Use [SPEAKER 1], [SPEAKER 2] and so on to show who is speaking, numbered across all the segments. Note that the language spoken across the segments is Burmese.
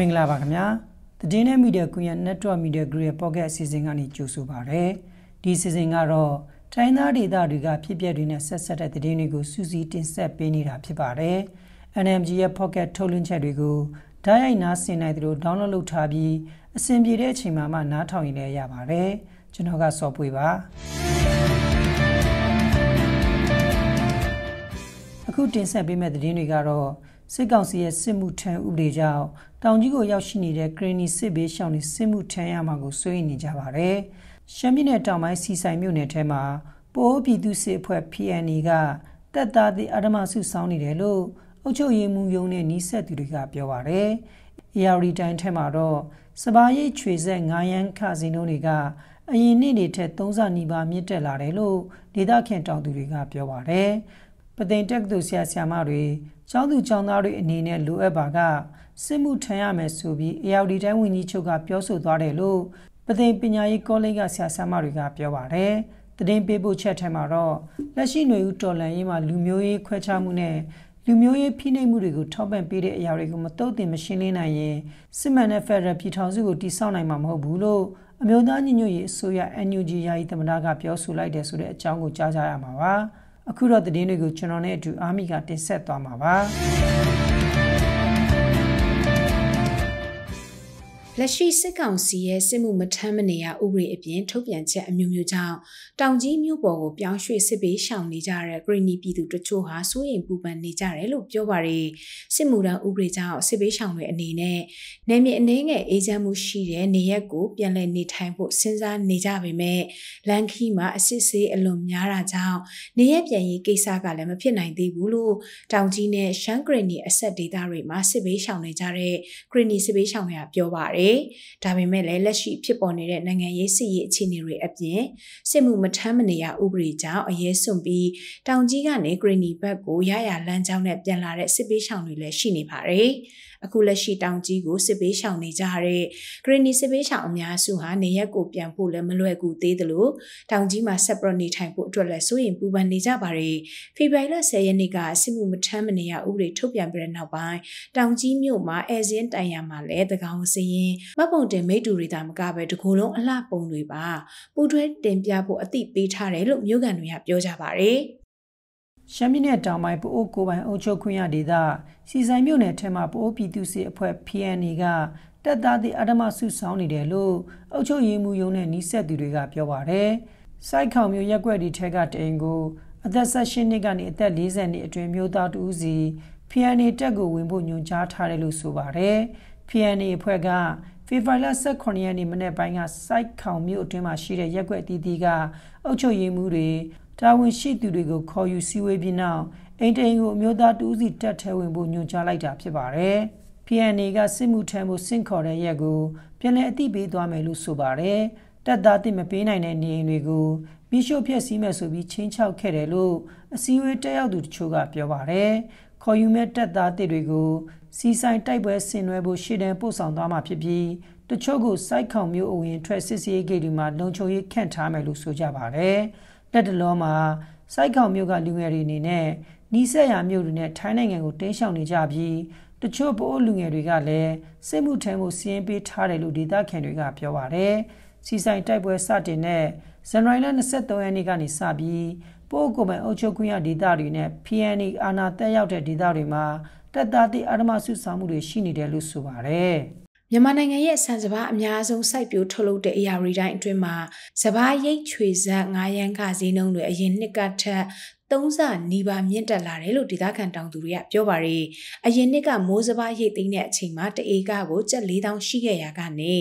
[SPEAKER 1] မင်္ဂလာပါခင်ဗျာတည်င်းနဲ့မီဒီယာကွန်ရက် Network Media Group ရဲ့ Pocket အစီအစဉ်ကနေကြိုဆိုပါရစေဒီအစီအစဉ်ကတော့တိုင်းသားဒေသတွေကဖြစ်ပျက်တွေနဲ့ဆက်ဆက်တဲ့တည်င်းတွေကိုစူးစီးတင်ဆက်ပေးနေတာဖြစ်ပါတယ် NMG ရဲ့ Pocket ထုတ်လွှင့်ချက်တွေကိုဓာတ်ရိုက်နားဆင်နိုင်သလို download လုပ်ထားပြီးအဆင်ပြေတဲ့အချိန်မှာမှနားထောင်ရင်လည်းရပါတယ်ကျွန်တော်ကစောပွေပါအခုတင်ဆက်ပေးမယ့်သတင်းတွေကတော့ စစ်ကောင်စီရဲ့စစ်မှုထမ်းဥပဒေကြောင့်တောင်ကြီးကိုရောက်ရှိနေတဲ့ဂရနီစစ်ဘေးရှောင်တွေစစ်မှုထမ်းရမှာကိုစိုးရိမ်နေကြပါတယ်။ရှမ်းပြည်နယ်တောင်ပိုင်းစီဆိုင်မြို့နယ်ထဲမှာပိုးပြည်သူစစ်အဖွဲ့ PNA ကတပ်သားတွေအဓမ္မဆုဆောင်းနေတယ်လို့အုပ်ချုပ်ရေးမှူးရုံးနဲ့နှီးဆက်သူတွေကပြောပါတယ်။ ARD တိုင်းထဲမှာတော့စပါးရိတ်ချွေဆက်9ရန်ခစီနိုးတွေကအရင်နှစ်တွေထက်3ဆနီးပါးမြင့်တက်လာတယ်လို့ဒေသခံတောင်သူတွေကပြောပါတယ်။ ပသိမ်တက်ကတူဆရာဆရာမတွေကျောင်းသူကျောင်းသားတွေအနေနဲ့လိုအပ်ပါကစစ်မှုထမ်းရမယ်ဆိုပြီး ARD တိုင်းဝန်ကြီးချုပ်ကပြောဆိုသွားတယ်လို့ပသိမ်ပညာရေးကောလိပ်ကဆရာဆရာမတွေကပြောပါတယ်။တည်ပေးပို့ချက်ထဲမှာတော့လက်ရှိຫນွေဦးတော်လန်ရေးမှာလူမျိုးရေးခွဲခြားမှုနဲ့လူမျိုးရေးဖိနှိပ်မှုတွေကိုထောက်ပံ့ပေးတဲ့အရာတွေကိုမတုံ့တင်မရှင်းလင်းနိုင်ရင်စစ်မှန်တဲ့ဖက်ဒရယ်ပြည်ထောင်စုကိုတည်ဆောက်နိုင်မှာမဟုတ်ဘူးလို့အမျိုးသားညီညွတ်ရေးအစိုးရ NUG ယာယီသမ္မတကပြောဆိုလိုက်တယ်ဆိုတဲ့အကြောင်းကိုကြားကြရမှာပါ။ အခုတော့သတင်းတွေကိုကျွန်တော်နဲ့အတူအာမီကတင်ဆက်သွားမှာပါ။
[SPEAKER 2] လက်ရှိစစ်ကောင်စီရဲ့စစ်မှုမထမ်းမနေရဥပဒေအပြင်ထုတ်ပြန်ချက်အမျိုးမျိုးကြောင့်တောင်ကြီးမြို့ပေါ်ကိုပြောင်းရွှေ့စစ်ပေးရှောင်နေကြတဲ့ဂရီနီပြည်သူတချို့ဟာစိုးရိမ်ပူပန်နေကြတယ်လို့ပြောပါရယ်စစ်မှုထမ်းဥပဒေကြောင့်စစ်ပေးရှောင်တွေအနေနဲ့နေမြေအနေငယ်အေးချမ်းမှုရှိတဲ့နေရက်ကိုပြန်လည်နေထိုင်ဖို့စဉ်းစားနေကြပေမဲ့လန်ခီမှာအစစ်ဆေးအလွန်များတာကြောင့်နေရက်ပြန်ရေးကိစ္စကလည်းမဖြစ်နိုင်သေးဘူးလို့တောင်ကြီးနဲ့ရှမ်းဂရီနီအဆက်ဒေတာတွေမှာစစ်ပေးရှောင်နေကြတဲ့ဂရီနီစစ်ပေးရှောင်တွေကပြောပါရယ်။ဒါပေမဲ့လည်းလက်ရှိဖြစ်ပေါ်နေတဲ့နိုင်ငံရေးစစ်ရေးအခြေအနေတွေအပြင်စစ်မှုမထမ်းမနေရဥပဒေကြောင့်အရေးစွန့်ပြီးတောင်ကြီးကနေဂရီနီဘက်ကိုရရလမ်းကြောင်းနဲ့ပြန်လာတဲ့စစ်ပေးရှောင်တွေလည်းရှိနေပါတယ်။ အခုလက်ရှိတောင်ကြီးကိုစစ်ပေးရှောင်နေကြတဲ့ဂရနီစစ်ပေးရှောင်အများစုဟာနေရက်ကိုပြန်ဖို့လည်းမလွယ်ကူသေးသလိုတောင်ကြီးမှာဆက်ပရနေထိုင်ဖို့အတွက်လည်းစိုးရင်ပူပန်နေကြပါတယ်ဖေဖော်ဝါရီလ10ရက်နေ့ကစစ်မှုမထမ်းမနေရဥပဒေထုတ်ပြန်ပြီးတဲ့နောက်ပိုင်းတောင်ကြီးမြို့မှာအဲဇင်းတိုင်ရမှာလည်းတကောင်စရင်မပုံတင်မိတူတွေတာမကပဲတကူလုံးအလှပုံတွေပါပူထွဲတင်ပြဖို့အသိပေးထားတယ်လို့မြို့ကန်တွေကပြောကြပါတယ်
[SPEAKER 1] ရှမ်းပြည်နယ်တောင်ပိုင်းပအိုးကိုပိုင်အုပ်ချုပ်ခွင့်ရဒေသစီဆိုင်မြို့နယ်ထဲမှာပအိုးပြည်သူစစ်အဖွဲ့ PNA ကတပ်သားသည့်အဓမ္မဆုဆောင်းနေတယ်လို့အုပ်ချုပ်ရေးမှူးရုံးနဲ့နှီးဆက်သူတွေကပြောပါတယ်။စိုက်ခေါင်မျိုးရက်ွက်ဒီထက်ကတအိမ်ကိုအသက်16နှစ်ကနေအသက်40နှစ်အတွင်းမျိုးသားတူဦးစီ PNA တက်ကိုဝင်ဖို့ညွှန်ကြားထားတယ်လို့ဆိုပါတယ်။ PNA အဖွဲ့ကဖေဖော်ဝါရီလ18ရက်နေ့မနေ့ပိုင်းကစိုက်ခေါင်မြို့အတွင်းမှာရှိတဲ့ရက်ွက်တီးတီးကအုပ်ချုပ်ရေးမှူးတွေ တာဝန်ရှိသူတွေကိုခေါ်ယူစည်းဝေးပြီးနောက်အိမ်တိန်ကိုအမျိုးသားတူးစီတက်ထဲဝင်ဖို့ညွှန်ကြားလိုက်တာဖြစ်ပါတယ်။ PNA ကစစ်မှုထမ်းမှုစင့်ခေါ်တဲ့ရက်ကိုပြန်လည်အသိပေးသွားမယ်လို့ဆိုပါတယ်။တက်သားတိမပေးနိုင်တဲ့နေအိမ်တွေကိုမိရှုဖျက်ဆီးမယ်ဆိုပြီးချင်းချောက်ခဲ့တယ်လို့အစည်းအဝေးတက်ရောက်သူတချို့ကပြောပါတယ်။ခေါ်ယူမဲ့တက်သားတစ်တွေကိုစီဆိုင်တိုက်ပွဲဆင်နွှဲဖို့ရှေ့တန်းပို့ဆောင်သွားမှာဖြစ်ပြီးတချို့ကိုစိုက်ခေါင်မျိုးအဝင်ထွက်စစ်စေးဂိတ်တွေမှာလုံခြုံရေးခန့်ထားမယ်လို့ဆိုကြပါတယ်။ လက်တလောမှာစိုက်ကောင်မြို့ကလူငယ်တွေအနေနဲ့နီးစပ်ရာမြို့တွေနဲ့ထိုင်းနိုင်ငံကိုတင်းရှောင်နေကြပြီးတချို့ပိုးလူငယ်တွေကလည်းစစ်မှုထမ်းမှုစီးရင်ပေးထားတယ်လို့ဒေသခံတွေကပြောပါတယ်။စီဆိုင်တိုက်ပွဲစတင်တဲ့ဇန်နဝါရီလ23ရက်နေ့ကနေစပြီးပိုးကိုပိုင်အုပ်ချုပ်ခွင့်ရဒေသတွေနဲ့ PNA အာဏာတက်ရောက်တဲ့ဒေသတွေမှာတပ်သားသည့်အာဓမစုဆောင်မှုတွေရှိနေတယ်လို့ဆိုပါတယ်။
[SPEAKER 2] မြန်မာနိုင်ငံရဲ့ဆန်စပါးအများဆုံးစိုက်ပျိုးထုတ်လုပ်တဲ့အရာတွေတိုင်းအတွင်းမှာစပါးရိတ်ချွေဇက်ငါးရန်ကဈေးနှုန်းတွေအရင်နှစ်ကထက် သုံးဆနီးပါးမြင့်တက်လာတယ်လို့ဒေသခံတောင်သူတွေကပြောပါရယ်အရင်နှစ်ကမိုးစပါးရိတ်သိမ်းတဲ့အချိန်မှာတအေကကိုကျပ်4000ရှိခဲ့ရာကနေ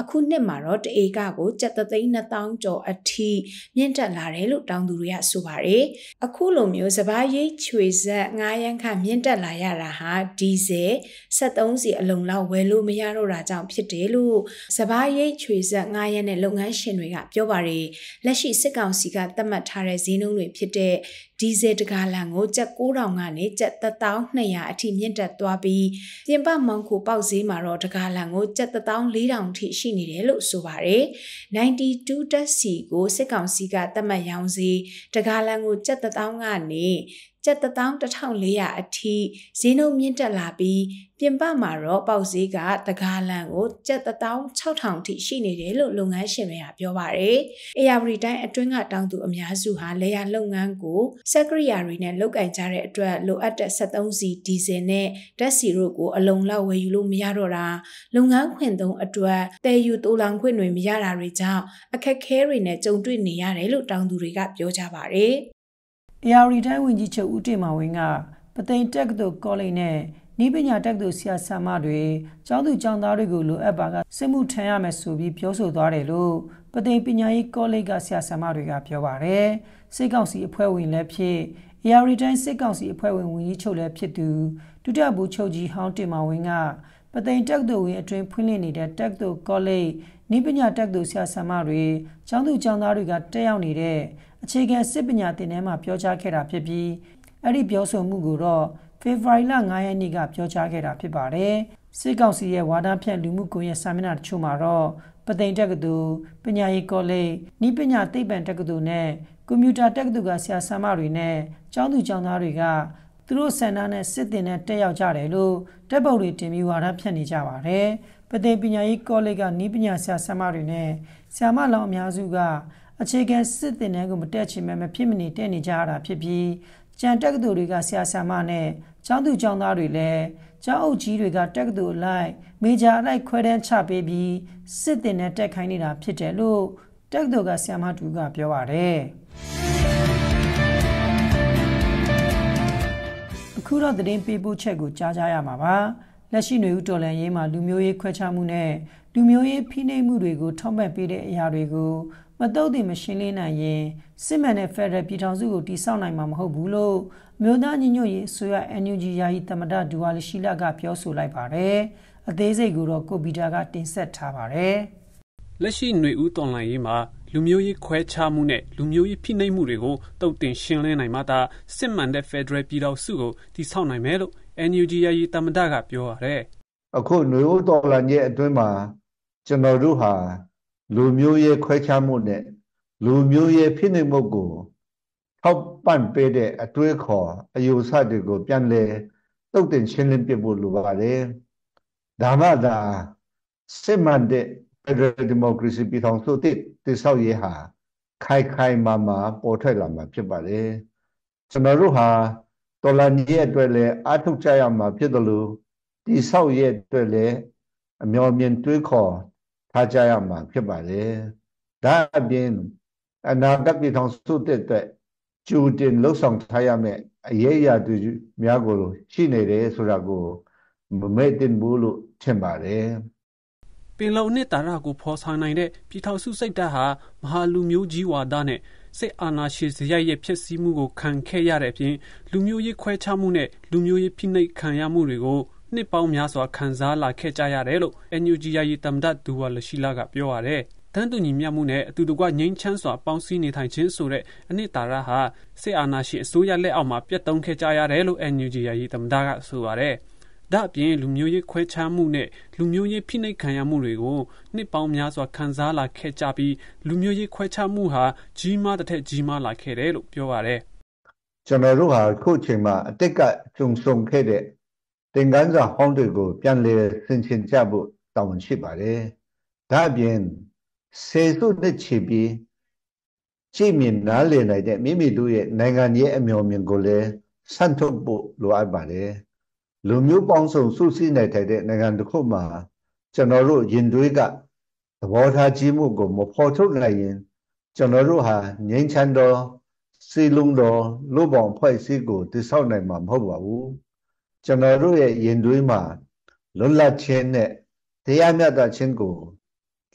[SPEAKER 2] အခုနှစ်မှာတော့တအေကကိုကျပ်3000ကျော်အထိမြင့်တက်လာတယ်လို့တောင်သူတွေကဆိုပါရယ်အခုလိုမျိုးစပါးရိတ်ချွေဆက်ငားရန်ခမြင့်တက်လာရတာဟာဒီဇယ်73စီအလုံးလောက်ဝယ်လို့မရတော့တာကြောင့်ဖြစ်တယ်လို့စပါးရိတ်ချွေဆက်ငားရန်နဲ့လုပ်ငန်းရှင်တွေကပြောပါရယ်လက်ရှိစစ်ကောင်စီကသတ်မှတ်ထားတဲ့ဈေးနှုန်းတွေဖြစ်တဲ့ ဒီဇယ်တကာလန်ကိုကျပ်9000ကနေကျပ်1200အထိမြင့်တက်သွားပြီးပြင်ပမောင်ခိုပေါက်ဈေးမှာတော့တကာလန်ကိုကျပ်14000အထိရှိနေတယ်လို့ဆိုပါတယ်92တက်စီကိုစစ်ကောင်စီကသတ်မှတ်ရောင်းဈေးတကာလန်ကိုကျပ်1000ကနေ ကျပ်11400အထိဈေးနှုန်းမြင့်တက်လာပြီးပြင်ပမှာတော့ပေါက်ဈေးကတကားလန်ကိုကျပ်16000အထိရှိနေတယ်လို့လုပ်ငန်းရှင်တွေကပြောပါတယ်။ ARD တိုင်းအတွင်းကတောင်သူအများစုဟာလေယာလုပ်ငန်းကိုစက်ကရိယာတွေနဲ့လုပ်ကင်ကြတဲ့အတွက်လိုအပ်တဲ့73စီဒီဇယ်နဲ့ဓာတ်ဆီတို့ကိုအလုံလောက်ဝယ်ယူလို့မရတော့တာလုပ်ငန်းခွင်သုံးအတွက်တည်ယူတိုးလောင်ခွင့်တွေမရတာတွေကြောင့်အခက်ခဲတွေနဲ့ကြုံတွေ့နေရတယ်လို့တောင်သူတွေကပြောကြပါတယ်။
[SPEAKER 1] ARD တိုင်းဝန်ကြီးချုပ်ဦးတင်မောင်ဝင်းကပသိမ်တက်ကသိုလ်ကောလိပ်နဲ့ဤပညာတက္ကသိုလ်ဆရာဆရာမတွေကျောင်းသူကျောင်းသားတွေကိုလိုအပ်ပါကစစ်မှုထမ်းရမယ်ဆိုပြီးပြောဆိုသွားတယ်လို့ပသိမ်ပညာရေးကောလိပ်ကဆရာဆရာမတွေကပြောပါတယ်စစ်ကောင်စီအဖွဲ့ဝင်လည်းဖြစ် ARD တိုင်းစစ်ကောင်စီအဖွဲ့ဝင်ဝန်ကြီးချုပ်လည်းဖြစ်သူဒုတိယဗိုလ်ချုပ်ကြီးဟောင်းတင်မောင်ဝင်းကပသိမ်တက္ကသိုလ်ဝင်အတွင်းဖွင့်လှစ်နေတဲ့တက္ကသိုလ်ကောလိပ်ဤပညာတက္ကသိုလ်ဆရာဆရာမတွေကျောင်းသူကျောင်းသားတွေကတက်ရောက်နေတဲ့ အခြေခံစစ်ပညာသင်တန်းမှာပြောကြားခဲ့တာဖြစ်ပြီးအဲ့ဒီပြောဆိုမှုကိုတော့ဖေဖော်ဝါရီလ9ရက်နေ့ကပြောကြားခဲ့တာဖြစ်ပါတယ်။စစ်ကောင်စီရဲ့ဝါဒဖြန့်လူမှုကွန်ရက်စာမျက်နှာတချို့မှာတော့ပသိမ်တက္ကသိုလ်ပညာရေးကောလိပ်ဤပညာသိပ္ပံတက္ကသိုလ်နဲ့ကွန်ပျူတာတက္ကသိုလ်ကဆရာဆရာမတွေနဲ့ကျောင်းသူကျောင်းသားတွေကသူတို့ဆန္ဒနဲ့စစ်တင်နဲ့တက်ရောက်ကြတယ်လို့တပ်ပုတ်တွေတင်ပြီးဝါဒဖြန့်နေကြပါတယ်။ ပသိမ်ပညာရေးကောလိပ်ကဤပညာဆရာဆရာမတွေနဲ့ဆရာမလောင်အများစုကအခြေခံစစ်တင်တဲ့ကိုမတက်ချင်မဲ့မဖြစ်မနေတက်နေကြရတာဖြစ်ပြီးကျန်တက္ကသိုလ်တွေကဆရာဆရာမနဲ့ကျောင်းသူကျောင်းသားတွေလည်းကျောင်းအုပ်ကြီးတွေကတက္ကသိုလ်လိုက်မေဂျာအလိုက်ခွဲတန်းချပေးပြီးစစ်တင်နဲ့တက်ခိုင်းနေတာဖြစ်တယ်လို့တက္ကသိုလ်ကဆရာမတူကပြောပါတယ်အခုတော့သတင်းပေးပို့ချက်ကိုကြားကြရမှာပါ လက်ရှိနေဦးတော်လန်ရေးမှာလူမျိုးရေးခွဲခြားမှုနဲ့လူမျိုးရေးဖိနှိပ်မှုတွေကိုထောက်ပံ့ပေးတဲ့အရာတွေကိုမတုတ်တင်မရှင်းလင်းနိုင်ရင်စစ်မှန်တဲ့ဖက်ဒရယ်ပြည်ထောင်စုကိုတည်ဆောက်နိုင်မှာမဟုတ်ဘူးလို့မြို့သားညီညွတ်ရေးအစိုးရ NUG ယာယီတမတဒူဝါလရှိလကပြောဆိုလိုက်ပါတယ်။အသေးစိတ်ကိုတော့ကိုပီတာကတင်ဆက်ထားပါတယ်။
[SPEAKER 3] လက်ရှိຫນွေဦးတော်လိုင်းရေးမှာလူမျိုးရေးခွဲခြားမှုနဲ့လူမျိုးရေးဖိနှိပ်မှုတွေကိုတုတ်တင်ရှင်းလင်းနိုင်မှသာစစ်မှန်တဲ့ဖက်ဒရယ်ပြည်ထောင်စုကိုတည်ဆောက်နိုင်မယ်လို့ NUG ယာယီသမ္မတကပြောရတယ်။
[SPEAKER 4] အခုຫນွေဦးတော်လှန်ရေးအတွင်းမှာကျွန်တော်တို့ဟာလူမျိုးရေးခွဲခြားမှုနဲ့လူမျိုးရေးဖိနှိပ်မှုကိုထောက်ပံ့ပေးတဲ့အတွေးခေါ်အယူဆတွေကိုပြန်လဲတုတ်တင်ရှင်းလင်းပြဖို့လိုပါတယ်ဒါမှသာစစ်မှန်တဲ့ Federal Democracy ပြည်ထောင်စုတည်တည်ဆောက်ရေးဟာခိုင်ခိုင်မာမာပေါ်ထွက်လာမှာဖြစ်ပါတယ်ကျွန်တော်တို့ဟာ တော်လန်ကြီးအတွက်လည်းအားထုတ်ကြရမှာဖြစ်တယ်လို့တည်ဆောက်ရေးအတွက်လည်းအမျှော်မြင်တွေးခေါ်ထားကြရမှာဖြစ်ပါတယ်ဒါအပြင်အနာဂတ်ပြည်ထောင်စုတဲ့အတွက်ကြိုတင်လှုပ်ဆောင်ထားရမယ်အရေးအရာတွေများကိုရှိနေတယ်ဆိုတာကိုမမဲ့တင်ဘူးလို့ထင်ပါတယ်
[SPEAKER 3] ပင်လုံနှစ်တာရကိုဖော်ဆောင်နိုင်တဲ့ပြည်ထောင်စုစိတ်ဓာတ်ဟာမဟာလူမျိုးကြီးဝါဒနဲ့ စစ်အာဏာရှင်စရိုက်ရဲ့ဖြစ်စည်းမှုကိုခံခဲ့ရတဲ့အပြင်လူမျိုးရေးခွဲခြားမှုနဲ့လူမျိုးရေးဖိနှိပ်ခံရမှုတွေကိုနှစ်ပေါင်းများစွာခံစားလာခဲ့ကြရတယ်လို့ NUG ယာယီတမ္မဒဒူဝါလရှိလာကပြောရတယ်တန်းတူညီမျှမှုနဲ့အတူတကွငြိမ်းချမ်းစွာပေါင်းစည်းနေထိုင်ခြင်းဆိုတဲ့အနှစ်သာရဟာစစ်အာဏာရှင်အစိုးရလက်အောက်မှာပြတ်တုံးခဲ့ကြရတယ်လို့ NUG ယာယီသမ္မတကဆိုပါတယ်။ ဒါ့အပြင်လူမျိုးရေးခွဲခြားမှုနဲ့လူမျိုးရေးဖိနှိပ်ခံရမှုတွေကိုနှစ်ပေါင်းများစွာခံစားလာခဲ့ကြပြီးလူမျိုးရေးခွဲခြားမှုဟာကြီးမားတဲ့ထက်ကြီးမားလာခဲ့တယ်လို့ပြောပါတယ်။
[SPEAKER 4] ကျွန်တော်တို့ဟာခုချိန်မှာအတိတ်ကကြုံဆုံခဲ့တဲ့သင်္ကန်းစာဟောင်းတွေကိုပြန်လည်ဆင်ခြင်ကြဖို့တောင်းရှိပါတယ်။ဒါ့အပြင်ဆယ်စုနှစ်ချီပြီးကြည့်မြင်နားလည်နိုင်တဲ့မိမိတို့ရဲ့နိုင်ငံရဲ့အမျှော်မြင်ကိုလည်းဆန့်ထုတ်ဖို့လိုအပ်ပါတယ် လူမျိုးပေါင်းစုံစုစည်းနိုင်တဲ့နိုင်ငံတစ်ခုမှာကျွန်တော်တို့ရင်သွေးကသဘောထားကြီးမှုကိုမဖော်ထုတ်နိုင်ရင်ကျွန်တော်တို့ဟာငြိမ်းချမ်းသောစီလုံးတော်လူပေါင်းဖွဲ့စည်းကိုတည်ဆောက်နိုင်မှာမဟုတ်ပါဘူးကျွန်တော်တို့ရဲ့ရင်သွေးမှာလွတ်လပ်ခြင်းနဲ့တရားမျှတခြင်းကို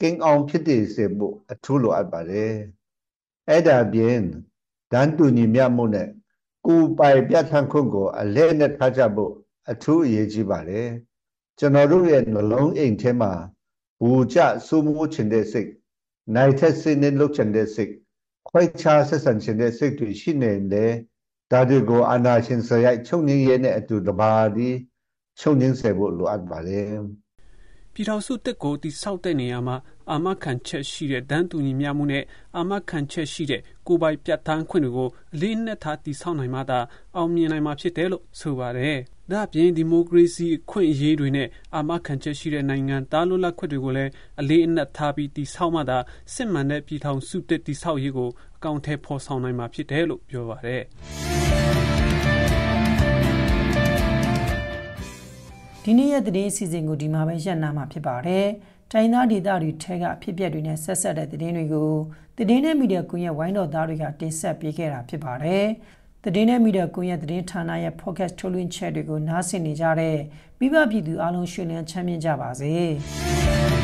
[SPEAKER 4] ကင်းအောင်ဖြစ်တည်စေဖို့အထူးလိုအပ်ပါတယ်အဲ့ဒါပြင်ဒန်းတူညီမျှမှုနဲ့ကိုယ်ပိုင်ပြဋ္ဌာန်းခွင့်ကိုအလဲနဲ့ထားကြဖို့ အထူးအရေးကြီးပါတယ်ကျွန်တော်တို့ရဲ့နှလုံးအိမ်ထဲမှာဘူကြစိုးမိုးခြင်းတဲ့စိတ်နိုင်ထက်စိတ်နဲ့လုပ်ချင်တဲ့စိတ်ခွဲခြားဆက်ဆံခြင်းတဲ့စိတ်တွေရှိနေတယ်ဒါတွေကိုအာနာရှင်စရိုက်ချုပ်ငင်းရဲနဲ့အတူတပါးဒီချုပ်ငင်းစေဖို့လိုအပ်ပါတယ်
[SPEAKER 3] ပြည်ထောင်စုတစ်ကိုတိဆောက်တဲ့နေရာမှာအာမခံချက်ရှိတဲ့ဒန်းတူညီမျှမှုနဲ့အာမခံချက်ရှိတဲ့ကိုပိုင်ပြတ်တန်းခွင့်တွေကိုအလေးနက်ထားတိဆောက်နိုင်မှသာအောင်မြင်နိုင်မှာဖြစ်တယ်လို့ဆိုပါတယ်။ ဒါ့အပြင် ဒီမိုကရေစီအခွင့်အရေးတွေနဲ့ အာမခံချက်ရှိတဲ့ နိုင်ငံသားလွတ်လပ်ခွင့်တွေကိုလည်း အလေးအနက်ထားပြီးတိဆောက်မှသာ စစ်မှန်တဲ့ ပြည်ထောင်စုတစ်တိဆောက်ရေးကို အကောင့်ထဲပေါ်ဆောင်နိုင်မှာဖြစ်တယ်လို့ ပြောပါတယ်။
[SPEAKER 1] ဒီနေ့ရဲ့သတင်းအစီအစဉ်ကို ဒီမှာပဲရပ်နာမှာဖြစ်ပါတယ်။တိုင်းသားဒေသတွေထဲက အဖြစ်အပျက်တွေနဲ့ ဆက်ဆက်တဲ့သတင်းတွေကို သတင်းနဲ့ မီဒီယာကွန်ရက်ဝိုင်းတော်သားတွေက တင်ဆက်ပေးခဲ့တာဖြစ်ပါတယ်။ သတင်းနဲ့မီဒီယာကွန်ရက်သတင်းဌာနရဲ့ podcast ထုတ်လွှင့်ချက်တွေကိုနားဆင်နေကြတဲ့မိဘပြည်သူအလုံးရှင်လန်းချမ်းမြေ့ကြပါစေ။